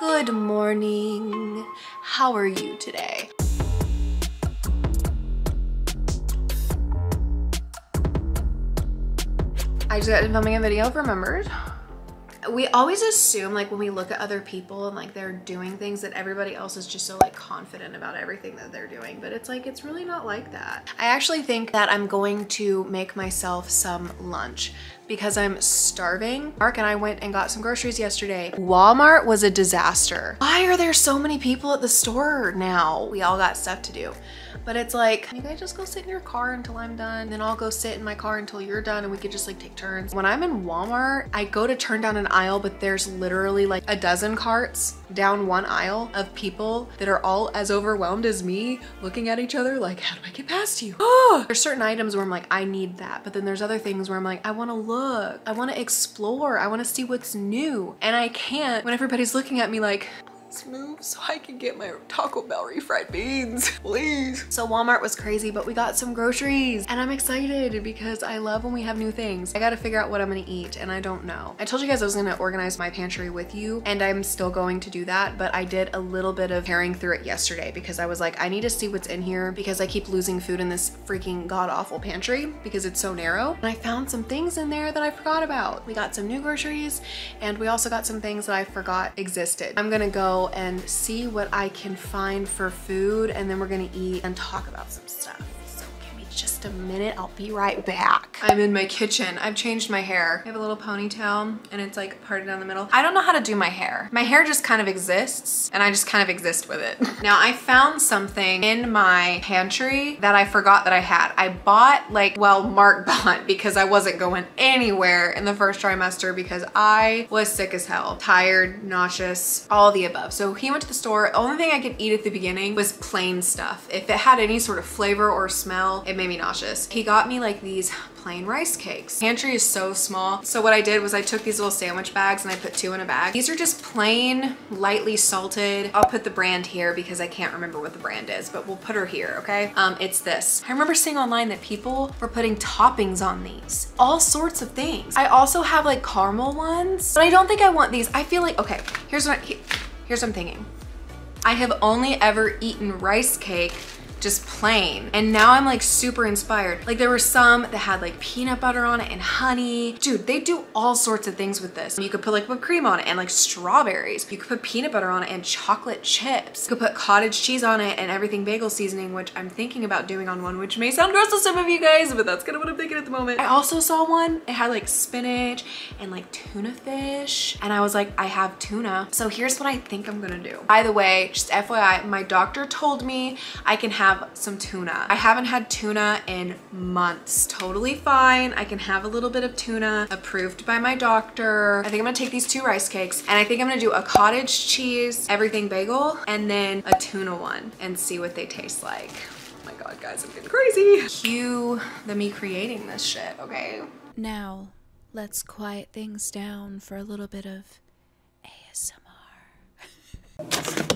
Good morning. How are you today? I just got done filming a video, remembered. We always assume like when we look at other people and like they're doing things that everybody else is just so like confident about everything that they're doing. But it's like, it's really not like that. I actually think that I'm going to make myself some lunch because I'm starving. Mark and I went and got some groceries yesterday. Walmart was a disaster. Why are there so many people at the store now? We all got stuff to do. But it's like, you guys just go sit in your car until I'm done. Then I'll go sit in my car until you're done and we could just like take turns. When I'm in Walmart, I go to turn down an aisle, but there's literally like a dozen carts down one aisle of people that are all as overwhelmed as me looking at each other like, how do I get past you? Oh! There's certain items where I'm like, I need that. But then there's other things where I'm like, I wanna look, I wanna explore, I wanna see what's new. And I can't when everybody's looking at me like, Move so I can get my Taco Bell refried beans, please. So Walmart was crazy, but we got some groceries and I'm excited because I love when we have new things. I gotta figure out what I'm gonna eat and I don't know. I told you guys I was gonna organize my pantry with you and I'm still going to do that, but I did a little bit of tearing through it yesterday because I was like, I need to see what's in here because I keep losing food in this freaking god awful pantry because it's so narrow. And I found some things in there that I forgot about. We got some new groceries and we also got some things that I forgot existed. I'm gonna go and see what I can find for food and then we're gonna eat and talk about some stuff. So give me just a minute, I'll be right back. I'm in my kitchen. I've changed my hair. I have a little ponytail and it's like parted down the middle. I don't know how to do my hair. My hair just kind of exists and I just kind of exist with it. now I found something in my pantry that I forgot that I had. I bought like, well, Mark bought because I wasn't going anywhere in the first trimester because I was sick as hell. Tired, nauseous, all the above. So he went to the store. The only thing I could eat at the beginning was plain stuff. If it had any sort of flavor or smell, it made me nauseous. He got me like these plain rice cakes. Pantry is so small. So what I did was I took these little sandwich bags and I put two in a bag. These are just plain, lightly salted. I'll put the brand here because I can't remember what the brand is, but we'll put her here, okay? Um, it's this. I remember seeing online that people were putting toppings on these. All sorts of things. I also have like caramel ones, but I don't think I want these. I feel like, okay, here's what, here's what I'm thinking. I have only ever eaten rice cake just plain. And now I'm like super inspired. Like there were some that had like peanut butter on it and honey. Dude, they do all sorts of things with this. You could put like whipped cream on it and like strawberries. You could put peanut butter on it and chocolate chips. You could put cottage cheese on it and everything bagel seasoning, which I'm thinking about doing on one, which may sound gross to some of you guys, but that's kind of what I'm thinking at the moment. I also saw one, it had like spinach and like tuna fish. And I was like, I have tuna. So here's what I think I'm gonna do. By the way, just FYI, my doctor told me I can have have some tuna. I haven't had tuna in months. Totally fine. I can have a little bit of tuna approved by my doctor. I think I'm gonna take these two rice cakes and I think I'm gonna do a cottage cheese everything bagel and then a tuna one and see what they taste like. Oh my God, guys, I'm getting crazy. Cue the me creating this shit, okay? Now, let's quiet things down for a little bit of ASMR.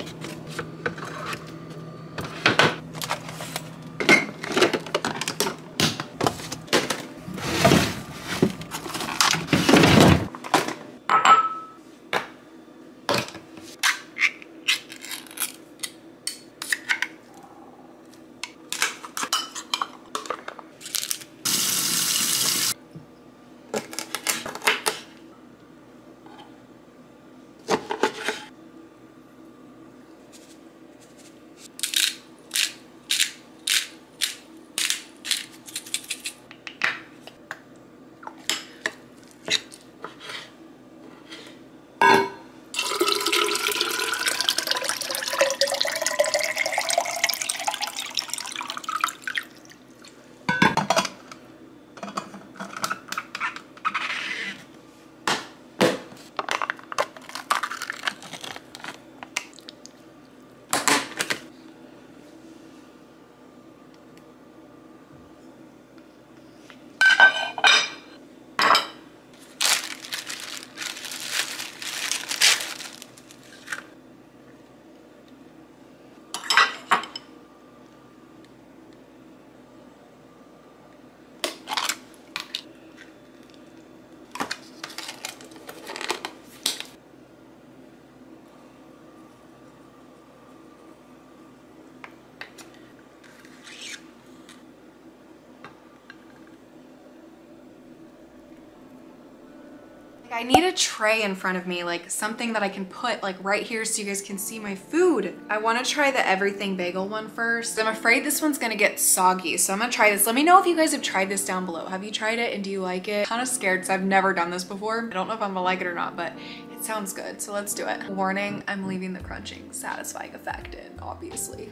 I need a tray in front of me, like something that I can put like right here so you guys can see my food. I wanna try the everything bagel one first. I'm afraid this one's gonna get soggy, so I'm gonna try this. Let me know if you guys have tried this down below. Have you tried it and do you like it? Kind of scared because I've never done this before. I don't know if I'm gonna like it or not, but it sounds good, so let's do it. Warning, I'm leaving the crunching satisfying effect in, obviously.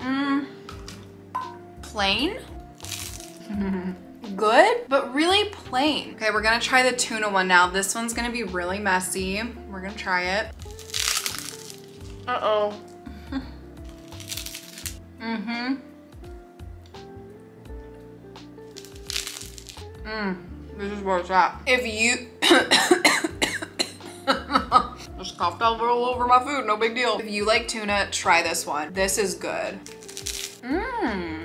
Mmm. Plain? Good, but really plain. Okay, we're gonna try the tuna one now. This one's gonna be really messy. We're gonna try it. Uh-oh. mm-hmm. Mmm, this is where it's at. If you, just coughed all over my food, no big deal. If you like tuna, try this one. This is good. Mmm,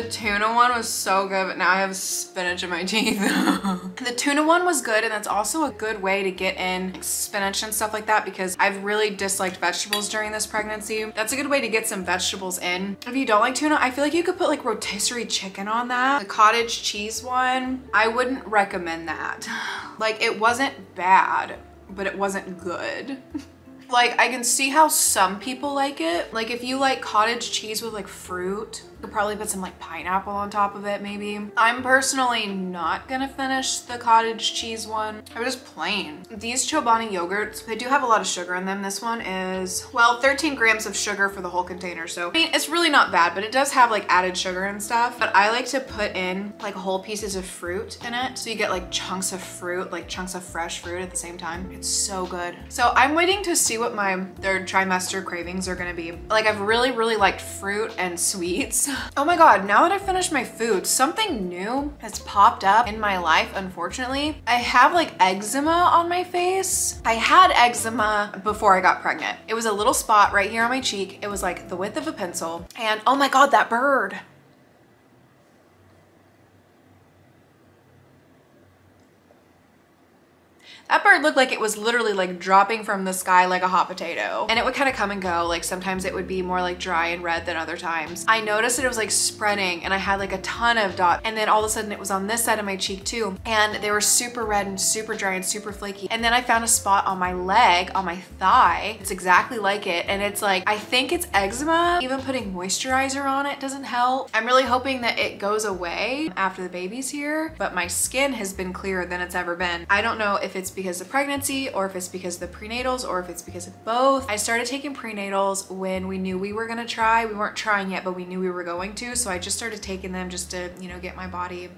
The tuna one was so good, but now I have spinach in my teeth. the tuna one was good, and that's also a good way to get in spinach and stuff like that because I've really disliked vegetables during this pregnancy. That's a good way to get some vegetables in. If you don't like tuna, I feel like you could put like rotisserie chicken on that. The cottage cheese one, I wouldn't recommend that. Like it wasn't bad, but it wasn't good. Like I can see how some people like it. Like if you like cottage cheese with like fruit, could probably put some like pineapple on top of it maybe. I'm personally not gonna finish the cottage cheese one. They're just plain. These Chobani yogurts, they do have a lot of sugar in them. This one is, well, 13 grams of sugar for the whole container. So I mean, it's really not bad, but it does have like added sugar and stuff. But I like to put in like whole pieces of fruit in it. So you get like chunks of fruit, like chunks of fresh fruit at the same time. It's so good. So I'm waiting to see what my third trimester cravings are gonna be. Like I've really, really liked fruit and sweets. Oh my God, now that I finished my food, something new has popped up in my life, unfortunately. I have like eczema on my face. I had eczema before I got pregnant. It was a little spot right here on my cheek. It was like the width of a pencil. And oh my God, that bird. That bird looked like it was literally like dropping from the sky like a hot potato. And it would kind of come and go. Like sometimes it would be more like dry and red than other times. I noticed that it was like spreading and I had like a ton of dots. And then all of a sudden it was on this side of my cheek too. And they were super red and super dry and super flaky. And then I found a spot on my leg, on my thigh. It's exactly like it. And it's like, I think it's eczema. Even putting moisturizer on it doesn't help. I'm really hoping that it goes away after the baby's here. But my skin has been clearer than it's ever been. I don't know if it's because of pregnancy or if it's because of the prenatals or if it's because of both. I started taking prenatals when we knew we were gonna try. We weren't trying yet, but we knew we were going to. So I just started taking them just to, you know, get my body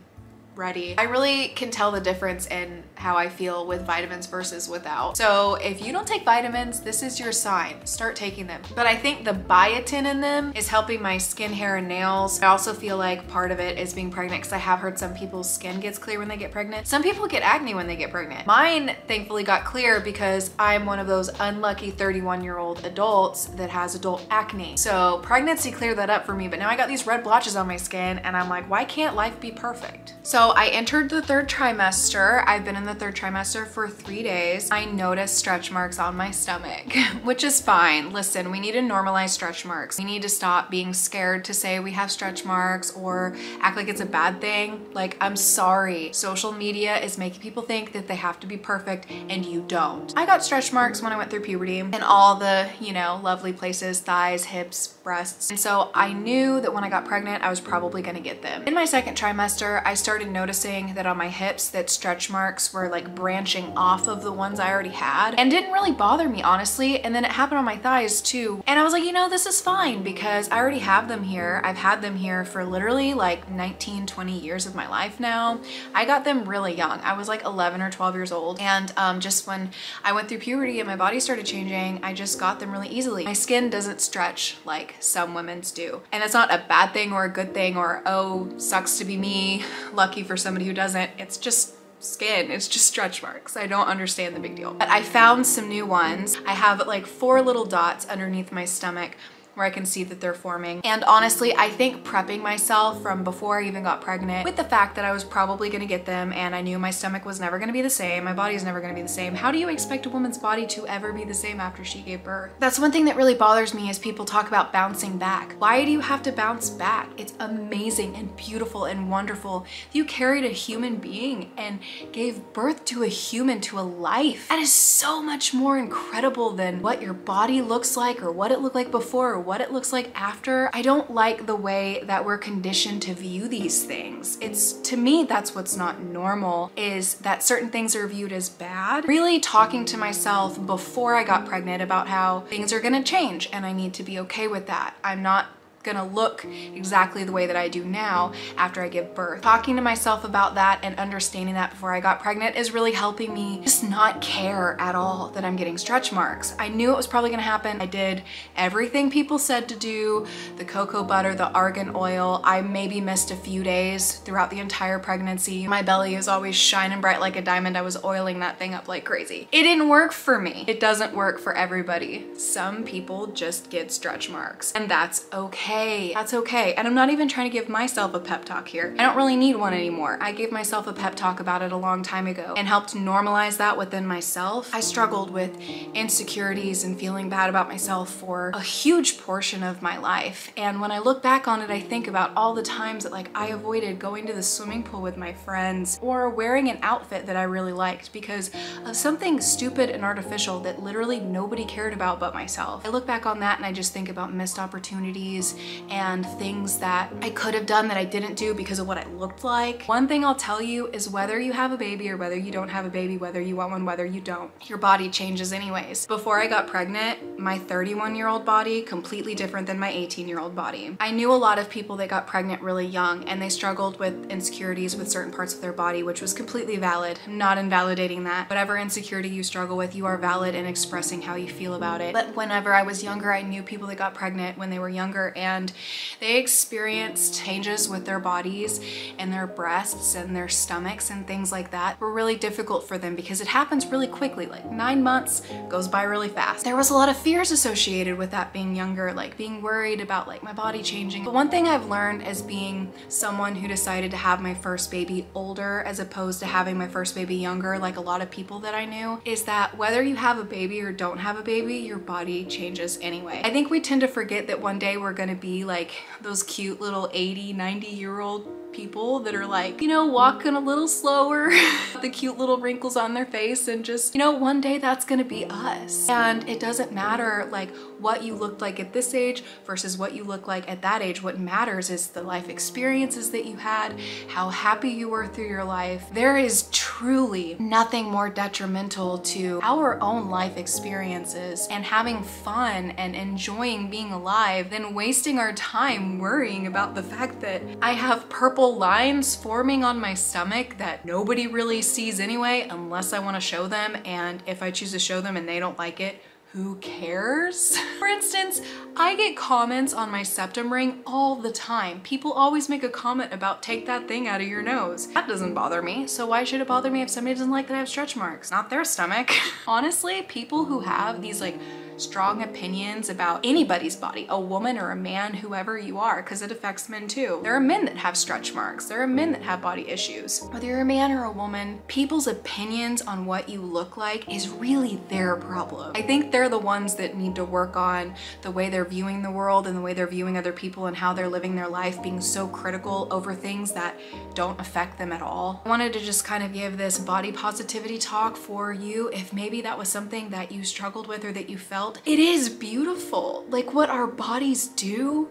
ready. I really can tell the difference in how I feel with vitamins versus without. So if you don't take vitamins, this is your sign. Start taking them. But I think the biotin in them is helping my skin, hair, and nails. I also feel like part of it is being pregnant because I have heard some people's skin gets clear when they get pregnant. Some people get acne when they get pregnant. Mine thankfully got clear because I'm one of those unlucky 31 year old adults that has adult acne. So pregnancy cleared that up for me, but now I got these red blotches on my skin and I'm like, why can't life be perfect? So I entered the third trimester. I've been in the third trimester for three days. I noticed stretch marks on my stomach, which is fine. Listen, we need to normalize stretch marks. We need to stop being scared to say we have stretch marks or act like it's a bad thing. Like, I'm sorry. Social media is making people think that they have to be perfect and you don't. I got stretch marks when I went through puberty in all the, you know, lovely places, thighs, hips, breasts. And so I knew that when I got pregnant, I was probably gonna get them. In my second trimester, I started noticing that on my hips that stretch marks were like branching off of the ones I already had and didn't really bother me honestly. And then it happened on my thighs too. And I was like, you know, this is fine because I already have them here. I've had them here for literally like 19, 20 years of my life now. I got them really young. I was like 11 or 12 years old. And um, just when I went through puberty and my body started changing, I just got them really easily. My skin doesn't stretch like some women's do. And it's not a bad thing or a good thing or, oh, sucks to be me, lucky for somebody who doesn't. It's just skin. It's just stretch marks. I don't understand the big deal. But I found some new ones. I have like four little dots underneath my stomach where I can see that they're forming. And honestly, I think prepping myself from before I even got pregnant with the fact that I was probably gonna get them and I knew my stomach was never gonna be the same, my body is never gonna be the same. How do you expect a woman's body to ever be the same after she gave birth? That's one thing that really bothers me is people talk about bouncing back. Why do you have to bounce back? It's amazing and beautiful and wonderful. You carried a human being and gave birth to a human, to a life. That is so much more incredible than what your body looks like or what it looked like before or what it looks like after. I don't like the way that we're conditioned to view these things. It's, to me, that's what's not normal, is that certain things are viewed as bad. Really talking to myself before I got pregnant about how things are gonna change and I need to be okay with that. I'm not gonna look exactly the way that I do now after I give birth. Talking to myself about that and understanding that before I got pregnant is really helping me just not care at all that I'm getting stretch marks. I knew it was probably gonna happen. I did everything people said to do, the cocoa butter, the argan oil. I maybe missed a few days throughout the entire pregnancy. My belly is always shining bright like a diamond. I was oiling that thing up like crazy. It didn't work for me. It doesn't work for everybody. Some people just get stretch marks and that's okay okay. That's okay. And I'm not even trying to give myself a pep talk here. I don't really need one anymore. I gave myself a pep talk about it a long time ago and helped normalize that within myself. I struggled with insecurities and feeling bad about myself for a huge portion of my life. And when I look back on it, I think about all the times that like I avoided going to the swimming pool with my friends or wearing an outfit that I really liked because of something stupid and artificial that literally nobody cared about but myself. I look back on that and I just think about missed opportunities and things that I could have done that I didn't do because of what I looked like. One thing I'll tell you is whether you have a baby or whether you don't have a baby, whether you want one, whether you don't, your body changes anyways. Before I got pregnant, my 31 year old body, completely different than my 18 year old body. I knew a lot of people that got pregnant really young and they struggled with insecurities with certain parts of their body, which was completely valid. Not invalidating that. Whatever insecurity you struggle with, you are valid in expressing how you feel about it. But whenever I was younger, I knew people that got pregnant when they were younger and and they experience changes with their bodies and their breasts and their stomachs and things like that were really difficult for them because it happens really quickly. Like nine months goes by really fast. There was a lot of fears associated with that being younger, like being worried about like my body changing. But one thing I've learned as being someone who decided to have my first baby older as opposed to having my first baby younger, like a lot of people that I knew, is that whether you have a baby or don't have a baby, your body changes anyway. I think we tend to forget that one day we're gonna be like those cute little 80, 90 year old people that are like, you know, walking a little slower, the cute little wrinkles on their face and just, you know, one day that's gonna be us. And it doesn't matter like what you looked like at this age versus what you look like at that age. What matters is the life experiences that you had, how happy you were through your life. There is truly nothing more detrimental to our own life experiences and having fun and enjoying being alive than wasting our time worrying about the fact that I have purple lines forming on my stomach that nobody really sees anyway unless I want to show them and if I choose to show them and they don't like it, who cares? For instance, I get comments on my septum ring all the time. People always make a comment about take that thing out of your nose. That doesn't bother me, so why should it bother me if somebody doesn't like that I have stretch marks? Not their stomach. Honestly, people who have these like strong opinions about anybody's body, a woman or a man, whoever you are, because it affects men too. There are men that have stretch marks. There are men that have body issues. Whether you're a man or a woman, people's opinions on what you look like is really their problem. I think they're the ones that need to work on the way they're viewing the world and the way they're viewing other people and how they're living their life, being so critical over things that don't affect them at all. I wanted to just kind of give this body positivity talk for you if maybe that was something that you struggled with or that you felt it is beautiful. Like what our bodies do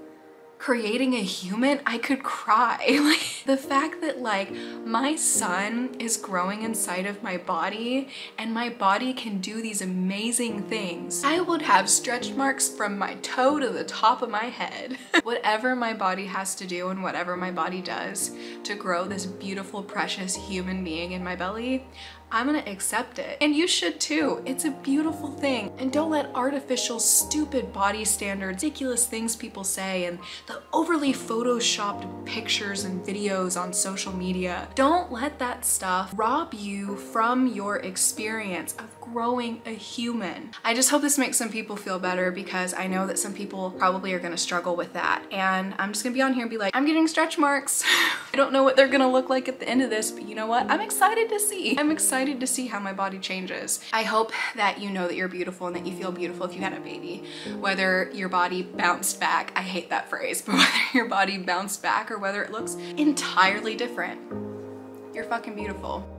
creating a human, I could cry. Like the fact that like my son is growing inside of my body and my body can do these amazing things. I would have stretch marks from my toe to the top of my head. whatever my body has to do and whatever my body does to grow this beautiful, precious human being in my belly, I'm gonna accept it. And you should too. It's a beautiful thing. And don't let artificial, stupid body standards, ridiculous things people say, and the overly photoshopped pictures and videos on social media, don't let that stuff rob you from your experience of growing a human. I just hope this makes some people feel better because I know that some people probably are gonna struggle with that. And I'm just gonna be on here and be like, I'm getting stretch marks. I don't know what they're gonna look like at the end of this, but you know what? I'm excited to see. I'm excited to see how my body changes. I hope that you know that you're beautiful and that you feel beautiful if you had a baby. Whether your body bounced back, I hate that phrase, but whether your body bounced back or whether it looks entirely different, you're fucking beautiful.